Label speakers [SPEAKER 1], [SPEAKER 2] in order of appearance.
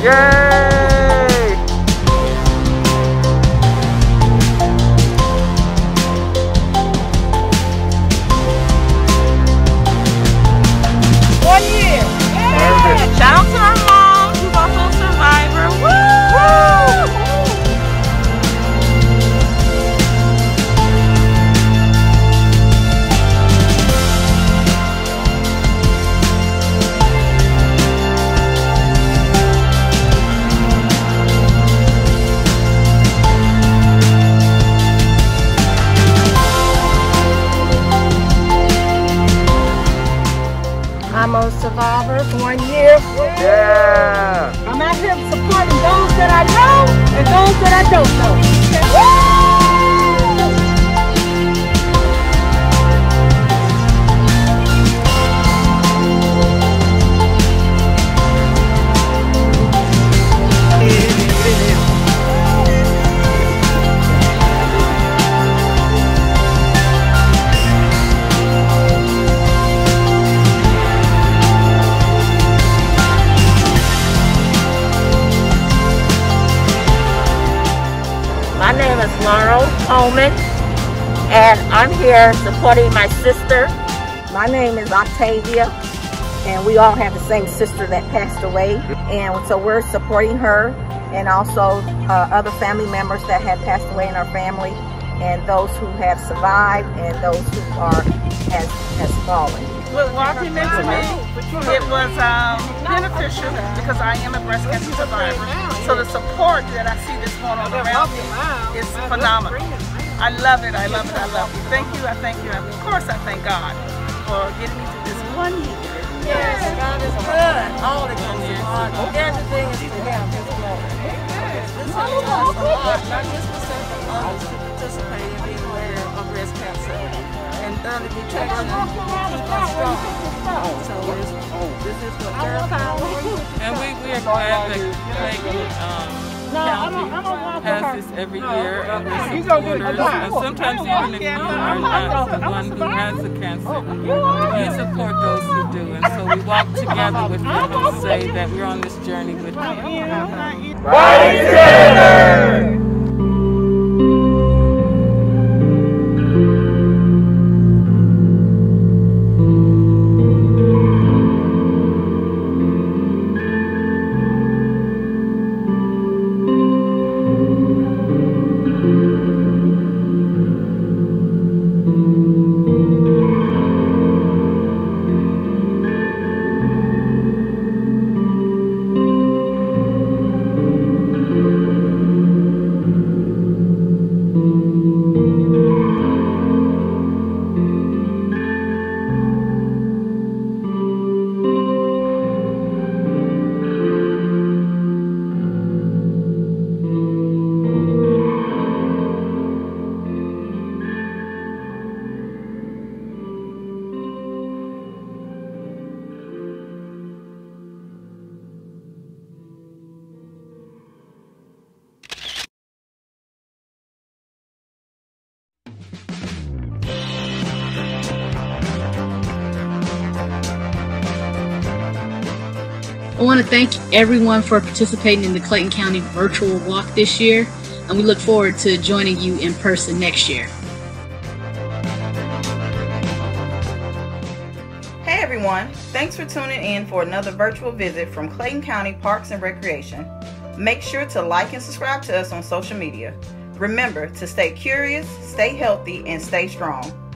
[SPEAKER 1] Yay! Survivors one year.
[SPEAKER 2] Yeah.
[SPEAKER 1] I'm out here supporting those that I know and those that I don't know.
[SPEAKER 3] Laurel Coleman, and I'm here supporting my sister.
[SPEAKER 4] My name is Octavia, and we all have the same sister that passed away. And so we're supporting her and also uh, other family members that have passed away in our family and those who have survived and those who are has, has fallen.
[SPEAKER 5] What walking into me, it was um, beneficial because I am a breast cancer survivor. So the support that I see that's going on around me is phenomenal. I love it, I love it, I love it. Thank you, I thank you. And of course I thank God for getting me through this one year.
[SPEAKER 1] Yes, God is good. All the good is. Everything is to Him. This has done a lot, not just for several others to participate in being aware of breast cancer and early detection to keep us strong. So this, this is what third.
[SPEAKER 6] And we, we are glad that Clayton um, County has this every year and we supporters. And sometimes even if you are not the one who has the cancer, we support those who do. And so we walk together with them and say that we're on this journey with them.
[SPEAKER 2] Right together.
[SPEAKER 7] I want to thank everyone for participating in the Clayton County virtual walk this year, and we look forward to joining you in person next year.
[SPEAKER 8] Hey everyone, thanks for tuning in for another virtual visit from Clayton County Parks and Recreation. Make sure to like and subscribe to us on social media. Remember to stay curious, stay healthy, and stay strong.